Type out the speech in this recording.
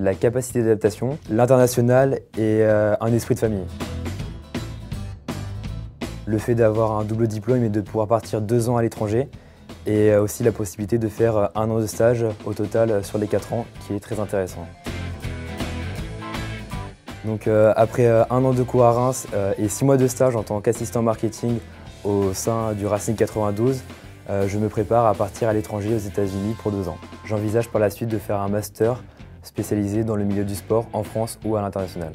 la capacité d'adaptation, l'international et euh, un esprit de famille. Le fait d'avoir un double diplôme et de pouvoir partir deux ans à l'étranger et euh, aussi la possibilité de faire euh, un an de stage au total sur les quatre ans qui est très intéressant. Donc après un an de cours à Reims et six mois de stage en tant qu'assistant marketing au sein du Racing 92, je me prépare à partir à l'étranger aux États-Unis pour deux ans. J'envisage par la suite de faire un master spécialisé dans le milieu du sport en France ou à l'international.